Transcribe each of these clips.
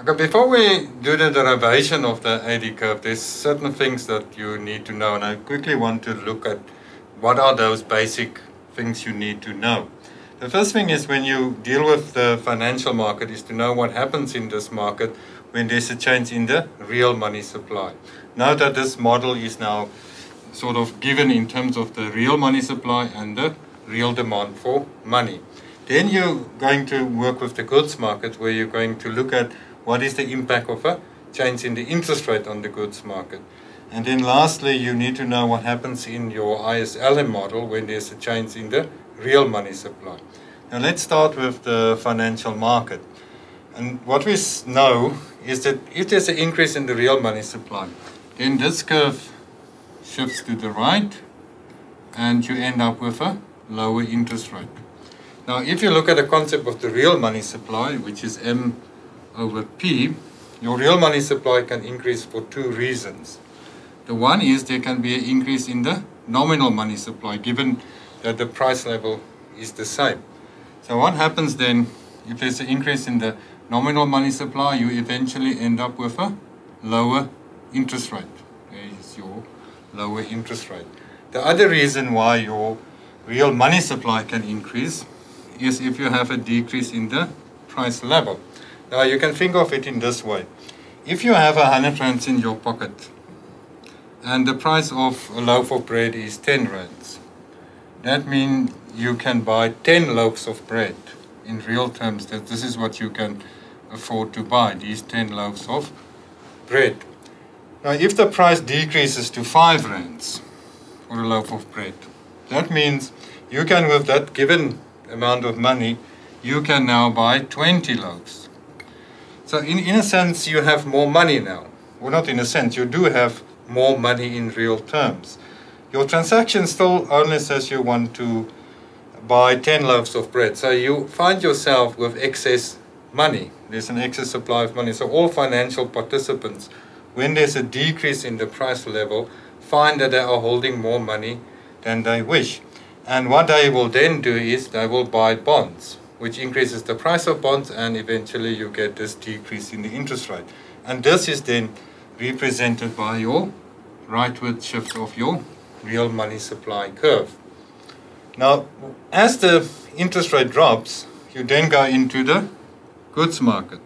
Okay, before we do the derivation of the AD curve, there's certain things that you need to know, and I quickly want to look at what are those basic things you need to know. The first thing is when you deal with the financial market is to know what happens in this market when there's a change in the real money supply. Now that this model is now sort of given in terms of the real money supply and the real demand for money. Then you're going to work with the goods market where you're going to look at what is the impact of a change in the interest rate on the goods market. And then lastly, you need to know what happens in your ISLM model when there's a change in the real money supply. Now let's start with the financial market. And what we know is that if there's an increase in the real money supply, then this curve shifts to the right and you end up with a lower interest rate. Now if you look at the concept of the real money supply, which is M over P, your real money supply can increase for two reasons. The one is there can be an increase in the nominal money supply given that the price level is the same. So what happens then if there's an increase in the nominal money supply, you eventually end up with a lower interest rate. There is your lower interest rate. The other reason why your real money supply can increase is if you have a decrease in the price level. Now you can think of it in this way. If you have hundred rands in your pocket and the price of a loaf of bread is 10 rands, that means you can buy 10 loaves of bread in real terms that this is what you can afford to buy these 10 loaves of bread now if the price decreases to 5 rands for a loaf of bread that means you can with that given amount of money you can now buy 20 loaves so in, in a sense you have more money now well not in a sense you do have more money in real terms your transaction still only says you want to buy 10 loaves of bread. So you find yourself with excess money. There's an excess supply of money. So all financial participants, when there's a decrease in the price level, find that they are holding more money than they wish. And what they will then do is they will buy bonds, which increases the price of bonds and eventually you get this decrease in the interest rate. And this is then represented by your rightward shift of your real money supply curve. Now, as the interest rate drops, you then go into the goods market.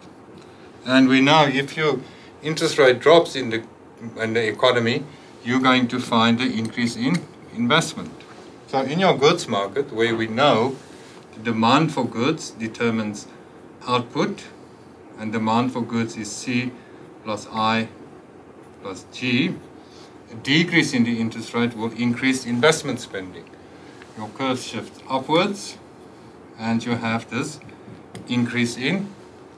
And we know if your interest rate drops in the, in the economy, you're going to find an increase in investment. So in your goods market, where we know the demand for goods determines output, and demand for goods is C plus I plus G, a decrease in the interest rate will increase investment spending. Your curve shifts upwards and you have this increase in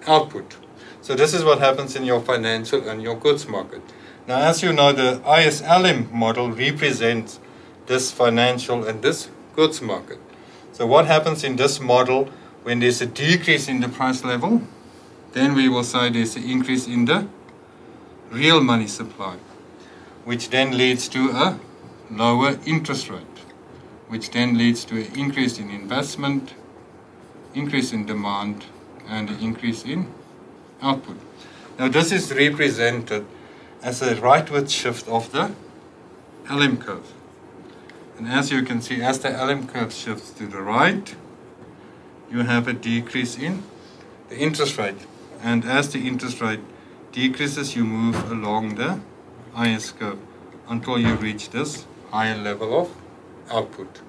output. So this is what happens in your financial and your goods market. Now as you know the ISLM model represents this financial and this goods market. So what happens in this model when there's a decrease in the price level? Then we will say there's an increase in the real money supply which then leads to a lower interest rate, which then leads to an increase in investment, increase in demand, and an increase in output. Now this is represented as a rightward shift of the LM curve. And as you can see, as the LM curve shifts to the right, you have a decrease in the interest rate. And as the interest rate decreases, you move along the IS curve until you reach this higher level of output.